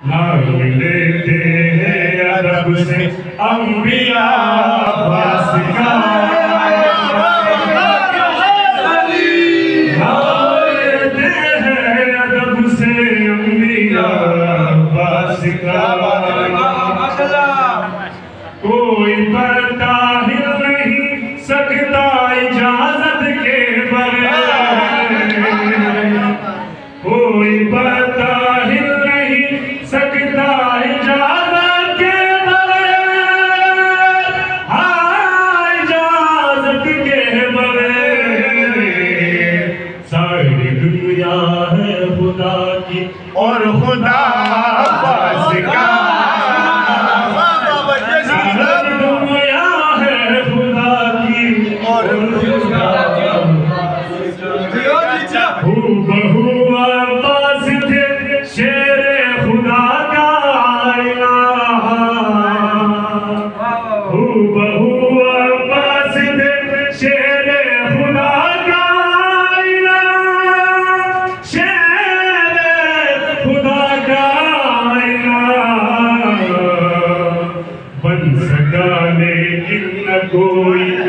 نام لیتے ہیں عرب سے انبیاء عباس کا ہیں سے انبیاء عباس کا ساری دنیا ہے خدا کی اور خدا عباس کا ساری دنیا ہے خدا کی اور خدا ہو بہو عباس تھے شیر na koi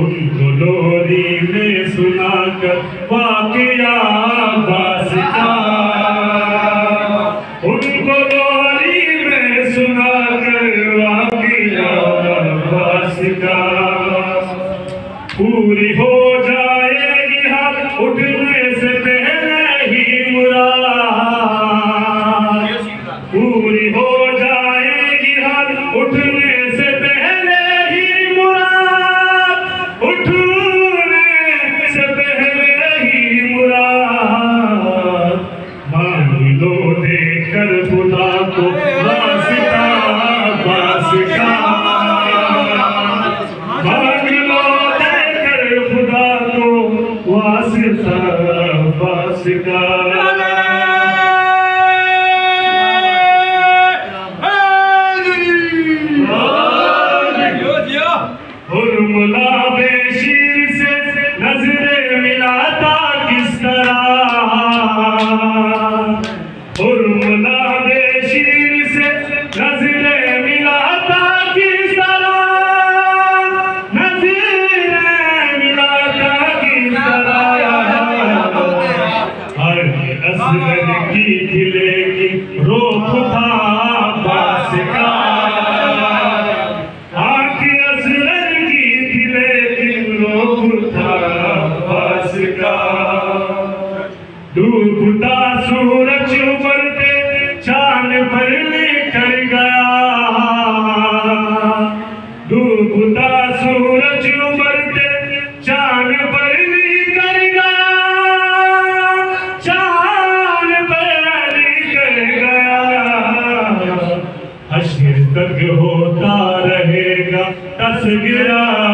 ان کو لوری میں سنا کر واقعہ عباس ان کو لوری میں سنا کر واقعہ عباس پوری ہو مان لو دے کر خدا کو واسطہ واسطہ مان لو دے کر خدا ڈوبتا سورج ابھرتے چاند پر نکل گیا۔ ڈوبتا سورج ابھرتے چاند پر نکل گیا۔ چاند پر نکل گیا۔ حشر تک ہوتا رہے گا تصغرہ